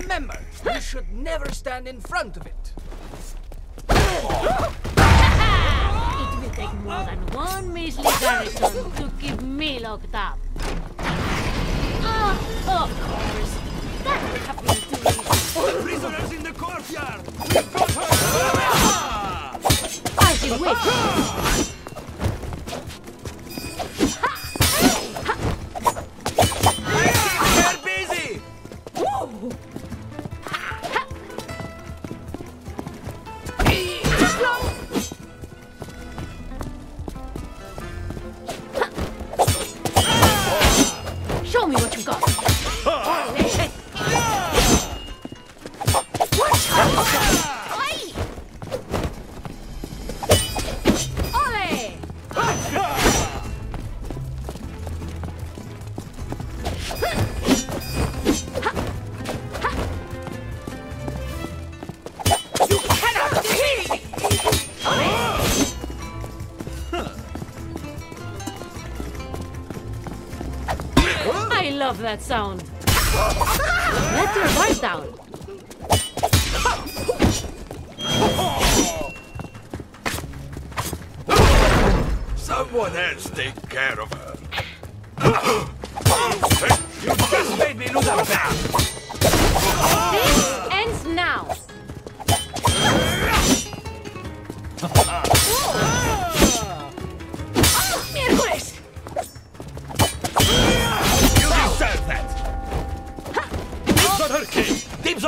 Remember, you should never stand in front of it. It will take more than one measly garrison to keep me locked up. Ah, of course. That would have been too easy. Prisoners in the courtyard! We've got her! As you wish. That sound. Let your guard down. Someone else take care of her. you just made me lose a bet! This ends now.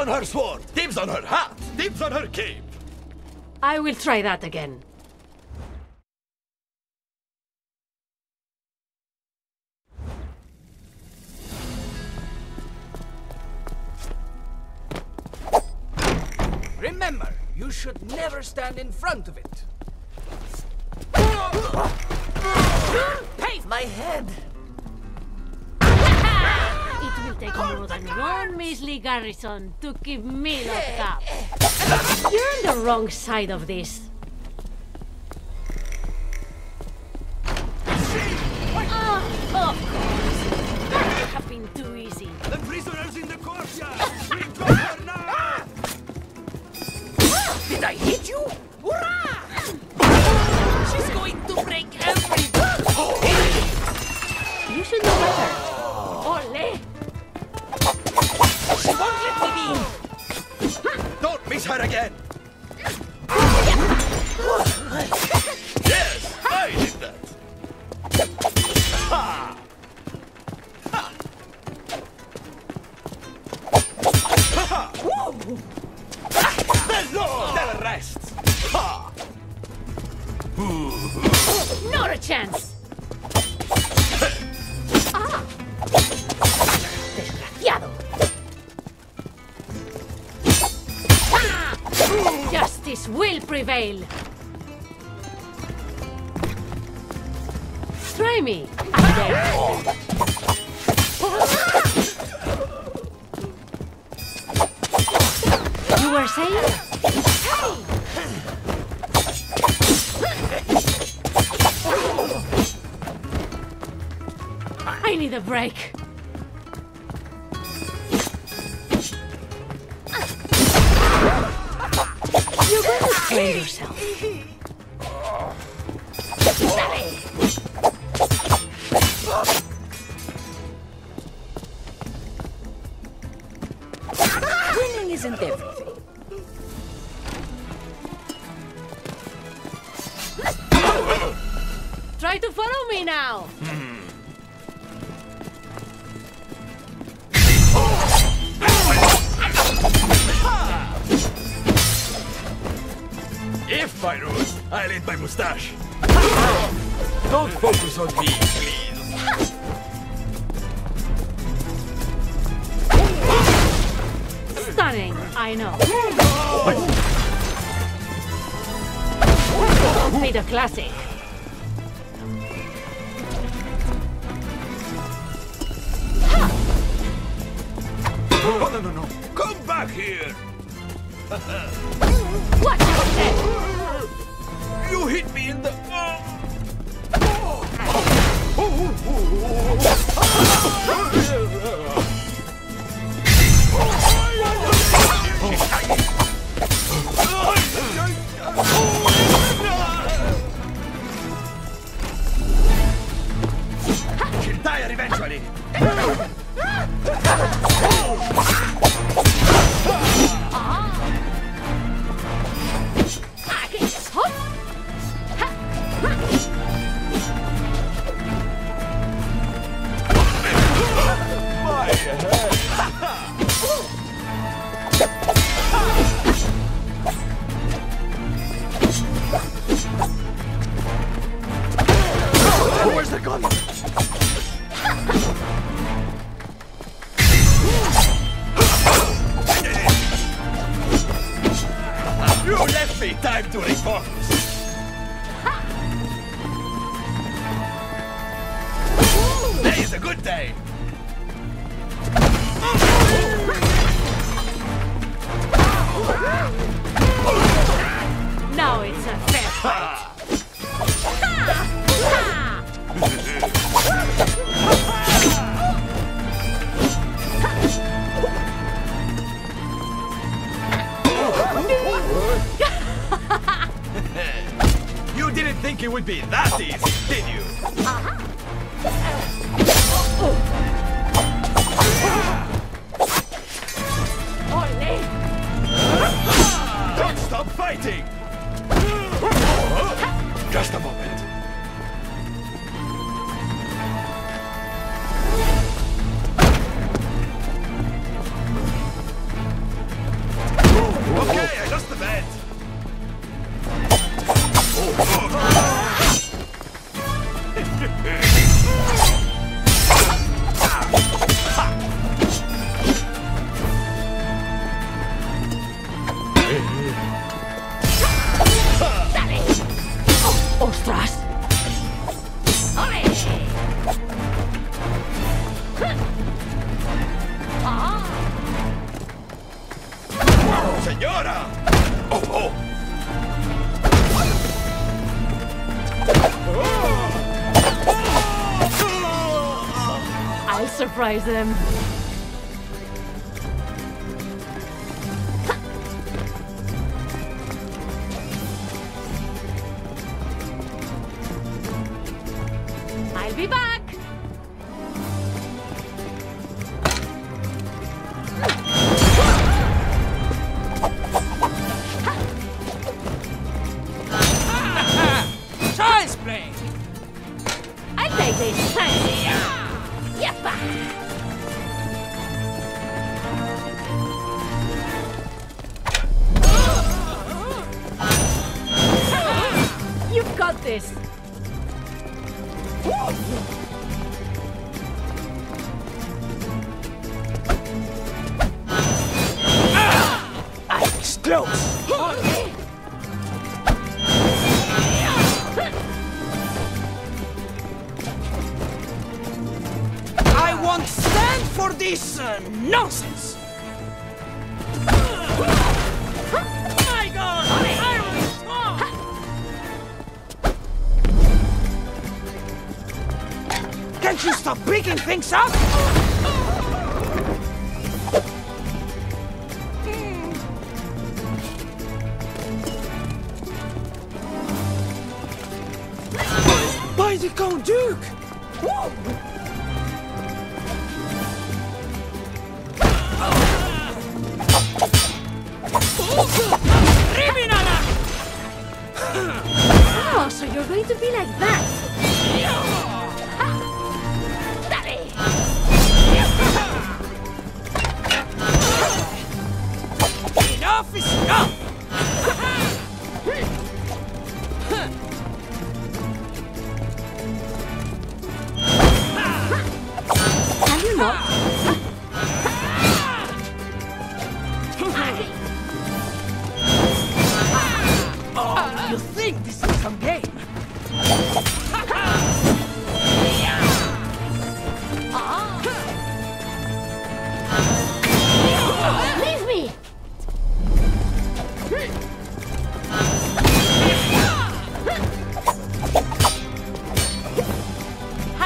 on her sword! Dibs on her hat! Dibs on her cape! I will try that again. Remember, you should never stand in front of it. Pave My head! It will take more than one measly garrison to keep me eh, locked up. Eh, eh. You're on the wrong side of this. Ah, of course. That have been too easy. The prisoners in the courtyard! We've got now! Ah! Did I hit you? Hurrah! She's going to break every... Ha! Hello, del rest! Ha! Not a chance! Ah! Desgraciado! Ah! Justice will prevail! Try me! Were saying? I need a break. You're to strain yourself. Winning isn't everything. Try to follow me now. Hmm. If I lose, I'll eat my mustache. Don't focus on me, please. Stunning, I know. Hmm. Made a classic. Oh, no, no, no. Come back here. Watch your step. You hit me in the... Focus. セコンド You didn't think it would be that easy, did you? Ole! Don't stop fighting! Just Señora! Oh, oh. I'll surprise them. I'll be back. You've got this. I was close. This uh, nonsense. Can't you stop picking things up? By the Count Duke! So you're going to be like that.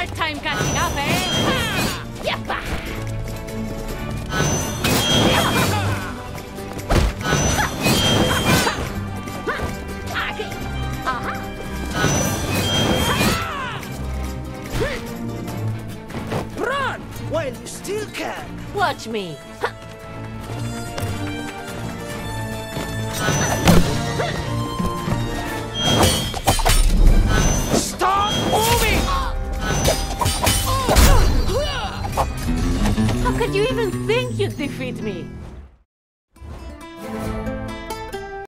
Hard time catching up, eh? Yappa! Run while you still can! Watch me. Stop moving! How could you even think you'd defeat me?